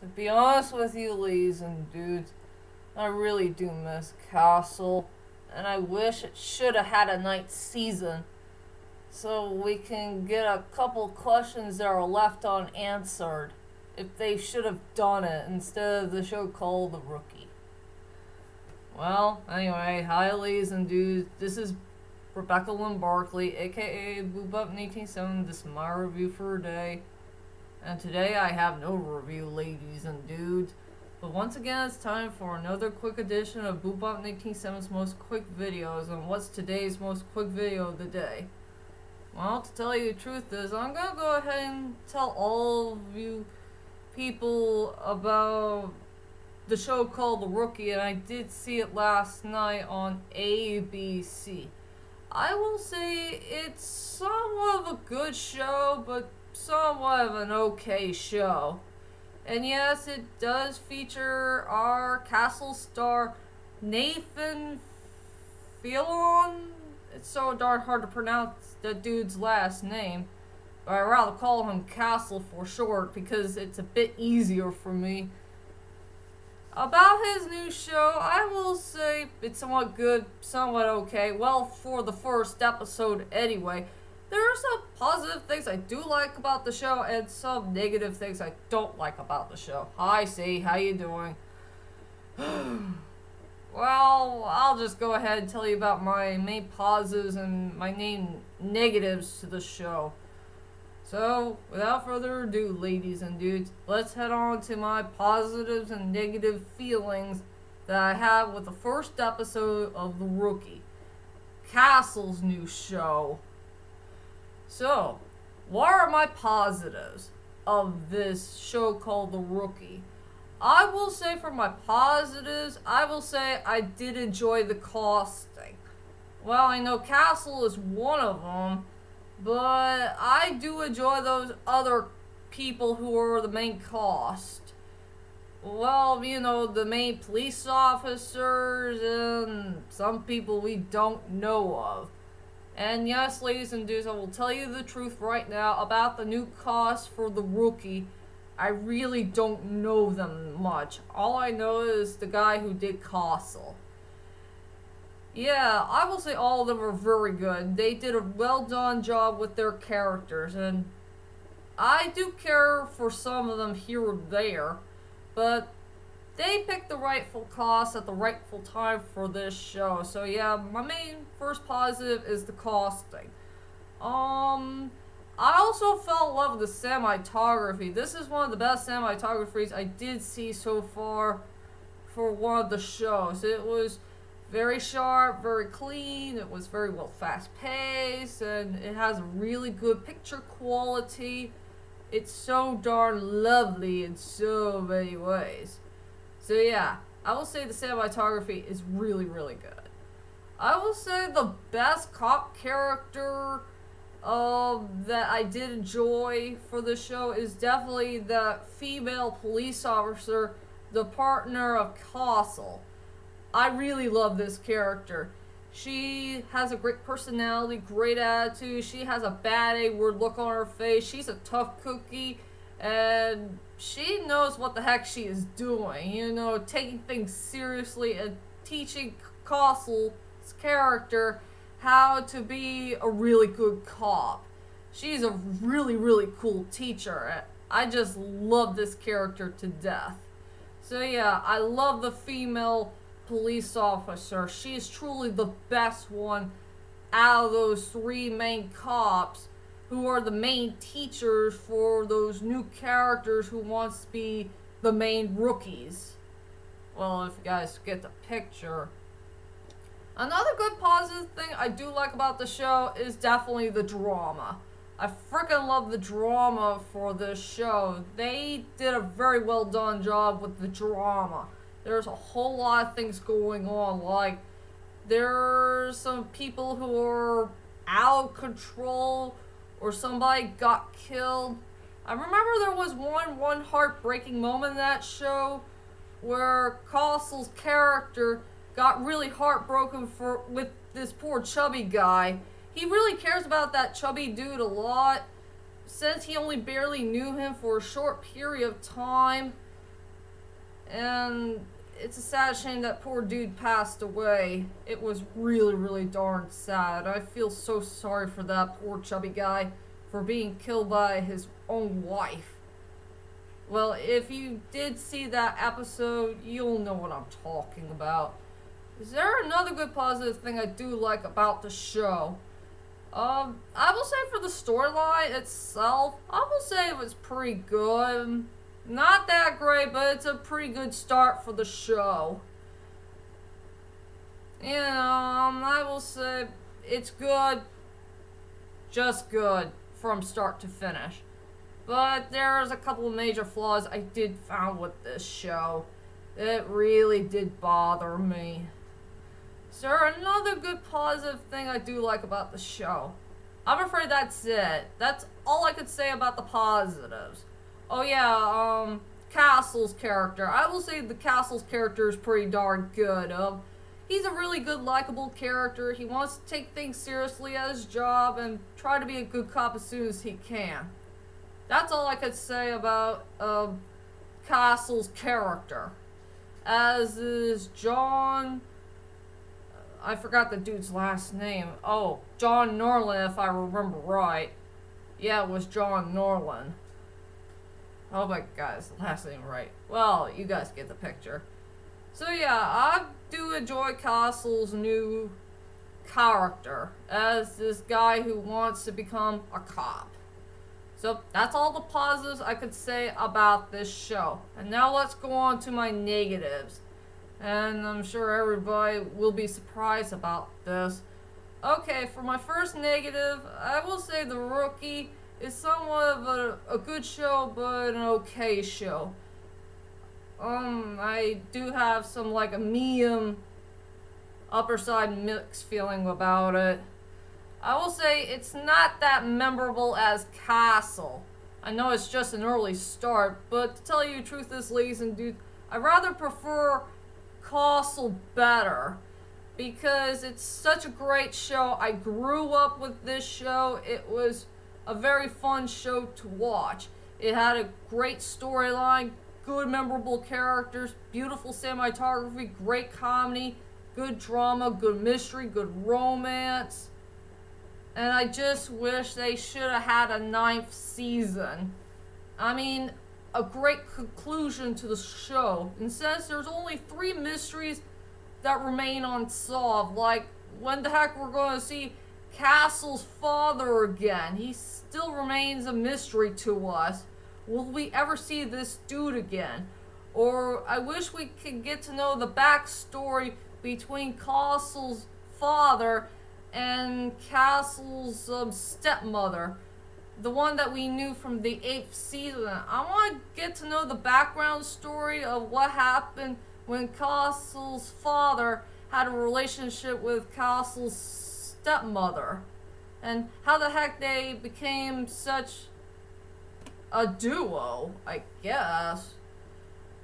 To be honest with you, ladies and dudes, I really do miss Castle, and I wish it should have had a ninth season so we can get a couple questions that are left unanswered if they should have done it instead of the show called The Rookie. Well, anyway, hi ladies and dudes, this is Rebecca Lynn Barclay, aka Boobop187, this is my review for today. And today I have no review, ladies and dudes. But once again, it's time for another quick edition of Boobop187's most quick videos. And what's today's most quick video of the day? Well, to tell you the truth is, I'm gonna go ahead and tell all of you people about the show called The Rookie, and I did see it last night on ABC. I will say it's somewhat of a good show, but somewhat of an okay show. And yes, it does feature our castle star Nathan Fillion. It's so darn hard to pronounce the dude's last name. But I'd rather call him Castle for short because it's a bit easier for me. About his new show, I will say it's somewhat good, somewhat okay. Well, for the first episode anyway. There are some positive things I do like about the show and some negative things I don't like about the show. Hi, C. How you doing? well, I'll just go ahead and tell you about my main positives and my main negatives to the show. So, without further ado, ladies and dudes, let's head on to my positives and negative feelings that I have with the first episode of The Rookie. Castle's new show. So, what are my positives of this show called The Rookie? I will say for my positives, I will say I did enjoy the casting. Well, I know Castle is one of them, but I do enjoy those other people who are the main cast. Well, you know, the main police officers and some people we don't know of. And yes, ladies and dudes, I will tell you the truth right now about the new cast for the rookie. I really don't know them much. All I know is the guy who did Castle. Yeah, I will say all of them are very good. They did a well done job with their characters, and I do care for some of them here or there, but they picked the rightful cost at the rightful time for this show. So yeah, my main first positive is the casting. Um, I also fell in love with the cinematography. This is one of the best cinematographies I did see so far for one of the shows. It was very sharp, very clean. It was very well fast paced, and it has a really good picture quality. It's so darn lovely in so many ways. So yeah, I will say the cinematography is really, really good. I will say the best cop character uh, that I did enjoy for the show is definitely the female police officer, the partner of Castle. I really love this character. She has a great personality, great attitude. She has a bad A-word look on her face. She's a tough cookie. And she knows what the heck she is doing. You know, taking things seriously and teaching Castle's character how to be a really good cop. She's a really, really cool teacher. I just love this character to death. So yeah, I love the female police officer. She is truly the best one out of those three main cops who are the main teachers for those new characters who wants to be the main rookies. Well, if you guys get the picture. Another good positive thing I do like about the show is definitely the drama. I freaking love the drama for this show. They did a very well done job with the drama there's a whole lot of things going on. Like, there's some people who are out of control or somebody got killed. I remember there was one one heartbreaking moment in that show where Castle's character got really heartbroken for with this poor chubby guy. He really cares about that chubby dude a lot since he only barely knew him for a short period of time And it's a sad shame that poor dude passed away. It was really, really darn sad. I feel so sorry for that poor chubby guy for being killed by his own wife. Well, if you did see that episode, you'll know what I'm talking about. Is there another good positive thing I do like about the show? Um, I will say for the storyline itself, I will say it was pretty good. Not that great, but it's a pretty good start for the show. You know, um, I will say it's good, just good from start to finish. But there's a couple of major flaws I did found with this show. It really did bother me. There another good positive thing I do like about the show? I'm afraid that's it. That's all I could say about the positives. Oh yeah, um, Castle's character. I will say the Castle's character is pretty darn good. Um, he's a really good, likable character. He wants to take things seriously at his job and try to be a good cop as soon as he can. That's all I could say about um, Castle's character. As is John I forgot the dude's last name. Oh, John Norland, if I remember right. Yeah, it was John Norland. Oh my god, last name right. Well, you guys get the picture. So yeah, I do enjoy Castle's new character as this guy who wants to become a cop. So that's all the positives I could say about this show. And now let's go on to my negatives and I'm sure everybody will be surprised about this. Okay, for my first negative, I will say The Rookie is somewhat of a, a good show, but an okay show. Um, I do have some, like, a medium upper side mixed feeling about it. I will say it's not that memorable as Castle. I know it's just an early start, but to tell you the truth, this ladies and dudes, I rather prefer Castle better because it's such a great show. I grew up with this show. It was a very fun show to watch. It had a great storyline, good memorable characters, beautiful cinematography, great comedy, good drama, good mystery, good romance. And I just wish they should have had a ninth season. I mean, a great conclusion to the show. And since there's only three mysteries that remain unsolved, like when the heck we're going to see Castle's father again, he still remains a mystery to us. Will we ever see this dude again? Or I wish we could get to know the backstory between Castle's father and Castle's um, stepmother the one that we knew from the eighth season. I want to get to know the background story of what happened when Castle's father had a relationship with Castle's stepmother. And how the heck they became such a duo, I guess.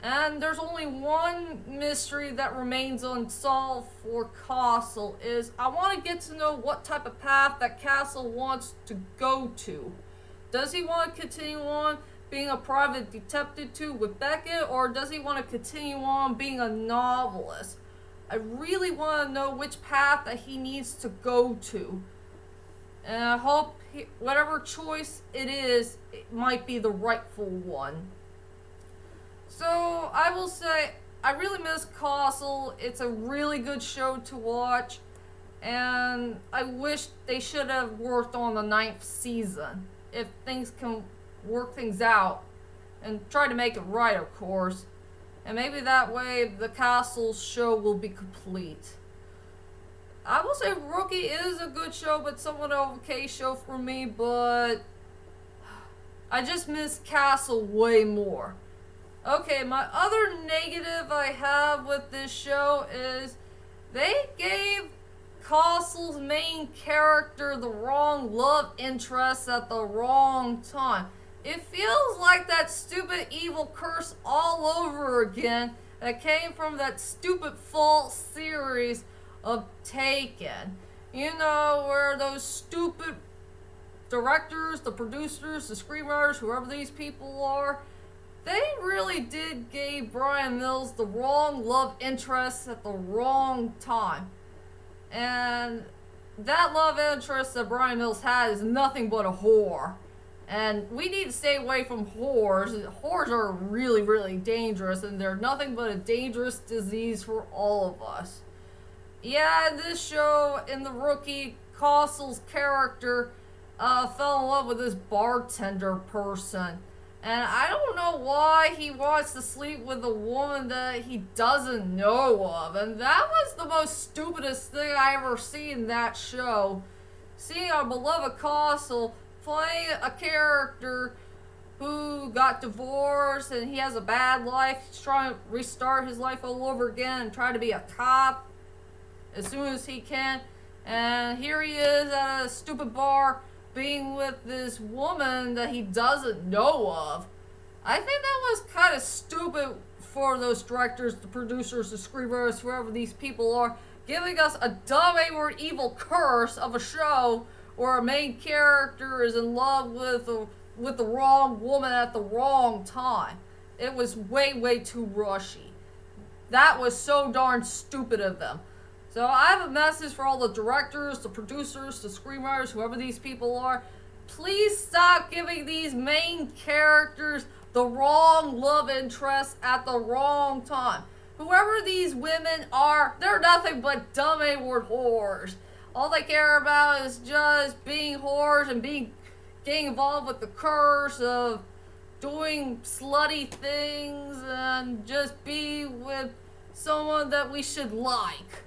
And there's only one mystery that remains unsolved for Castle is I want to get to know what type of path that Castle wants to go to. Does he want to continue on being a private detective too with Beckett, or does he want to continue on being a novelist? I really want to know which path that he needs to go to. And I hope he, whatever choice it is, it might be the rightful one. So I will say, I really miss Castle. It's a really good show to watch. And I wish they should have worked on the ninth season if things can work things out and try to make it right, of course. And maybe that way the castle show will be complete. I will say Rookie is a good show, but somewhat of a okay show for me, but I just miss Castle way more. Okay, my other negative I have with this show is they gave Castle's main character the wrong love interest at the wrong time. It feels like that stupid evil curse all over again that came from that stupid false series of Taken. You know, where those stupid directors, the producers, the screenwriters, whoever these people are, they really did give Bryan Mills the wrong love interest at the wrong time. And that love interest that Bryan Mills had is nothing but a whore. And we need to stay away from whores. Whores are really, really dangerous, and they're nothing but a dangerous disease for all of us. Yeah, this show, in the rookie, Castle's character uh, fell in love with this bartender person. And I don't know why he wants to sleep with a woman that he doesn't know of. And that was the most stupidest thing I ever seen in that show. Seeing our beloved Castle playing a character who got divorced and he has a bad life. He's trying to restart his life all over again and try to be a cop as soon as he can. And here he is at a stupid bar being with this woman that he doesn't know of. I think that was kind of stupid for those directors, the producers, the screenwriters, whoever these people are, giving us a dumb A-word evil curse of a show where a main character is in love with a, with the wrong woman at the wrong time. It was way, way too rushy. That was so darn stupid of them. So I have a message for all the directors, the producers, the screenwriters, whoever these people are. Please stop giving these main characters the wrong love interest at the wrong time. Whoever these women are, they're nothing but dumb A-word whores. All they care about is just being whores and being getting involved with the curse of doing slutty things and just be with someone that we should like.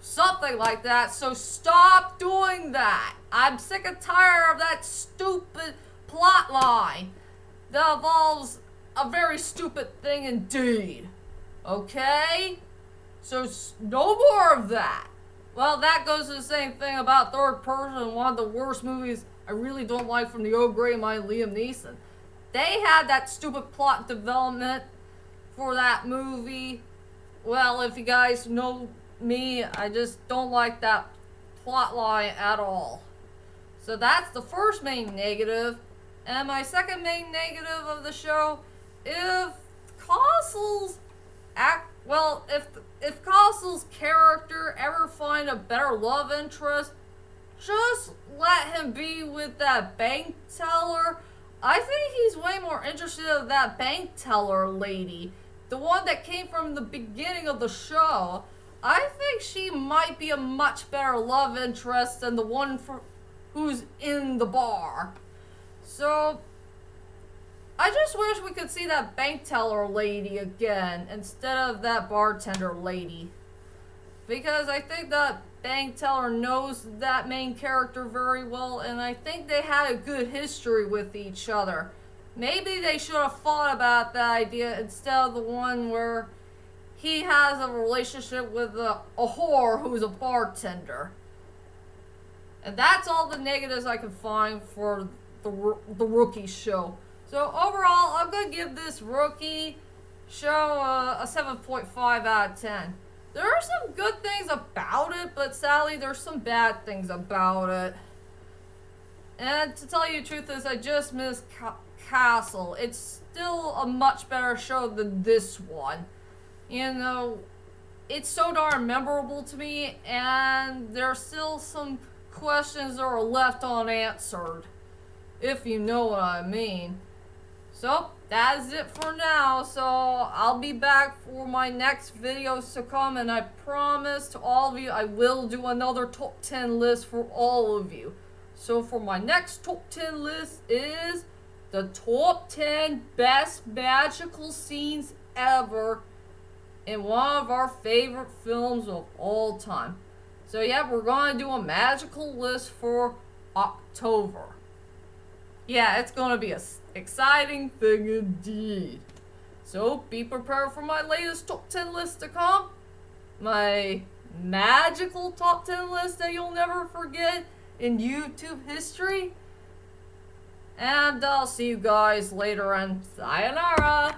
Something like that. So stop doing that. I'm sick and tired of that stupid plot line that involves a very stupid thing indeed. Okay? So no more of that. Well, that goes to the same thing about Third Person, one of the worst movies I really don't like from the old gray mind, Liam Neeson. They had that stupid plot development for that movie. Well, if you guys know me, I just don't like that plot line at all. So that's the first main negative. And my second main negative of the show, if Castle's act, well, if if Castle's character ever find a better love interest, just let him be with that bank teller. I think he's way more interested in that bank teller lady, the one that came from the beginning of the show. I think she might be a much better love interest than the one for, who's in the bar. So, I just wish we could see that bank teller lady again instead of that bartender lady. Because I think that bank teller knows that main character very well and I think they had a good history with each other. Maybe they should have thought about that idea instead of the one where he has a relationship with a, a whore who's a bartender. And that's all the negatives I can find for the, the rookie show. So overall, I'm going to give this rookie show a, a 7.5 out of 10. There are some good things about it, but sadly there's some bad things about it. And to tell you the truth is, I just missed Ca Castle. It's still a much better show than this one you know, it's so darn memorable to me, and there's still some questions that are left unanswered, if you know what I mean. So, that is it for now, so I'll be back for my next videos to come, and I promise to all of you I will do another top 10 list for all of you. So for my next top 10 list is the top 10 best magical scenes ever in one of our favorite films of all time. So yeah, we're going to do a magical list for October. Yeah, it's to be an exciting thing indeed. So be prepared for my latest top 10 list to come. My magical top 10 list that you'll never forget in YouTube history. And I'll see you guys later and sayonara.